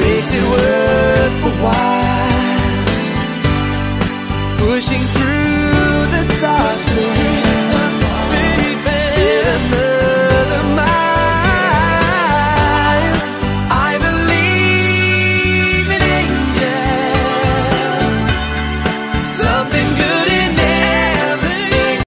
makes it worth the while. Pushing through the darkness. Something good.